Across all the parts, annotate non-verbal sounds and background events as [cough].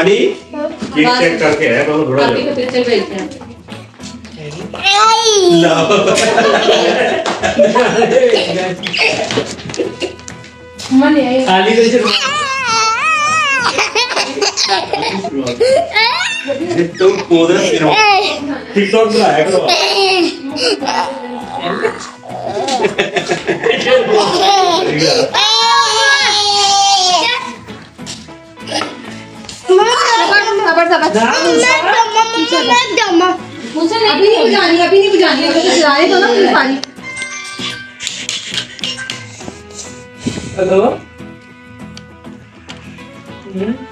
खाली cake check करके है। पर थोड़ा खाली कैसे तुम कुदरत करो टिकटॉक पे करो। सबर सबर मुझे अभी नहीं बुझानी अभी नहीं बुझानी अभी तो चलाने दो ना मुझे [laughs] पानी हेलो?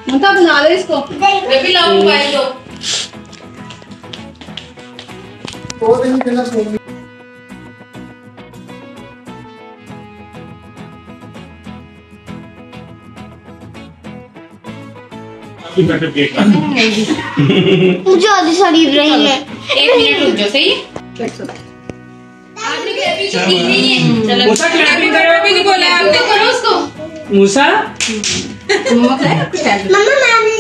मुंता बना लो इसको। बेबी लाओ मोबाइल दो केक का मुझे आधी साड़ी रही है। एक मिनट रुक जाओ सही? आपने बेबी तो की नहीं है। चलो। मूसा [laughs] मम्मा मैं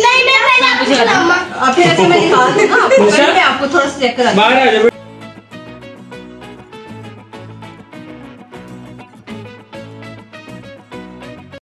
नहीं मैं पहले आपको खिलाऊँगा अब फिर ऐसे मैं दिखा ना आपको मैं आपको थोड़ा सा चेक करा बाहर आ जाओ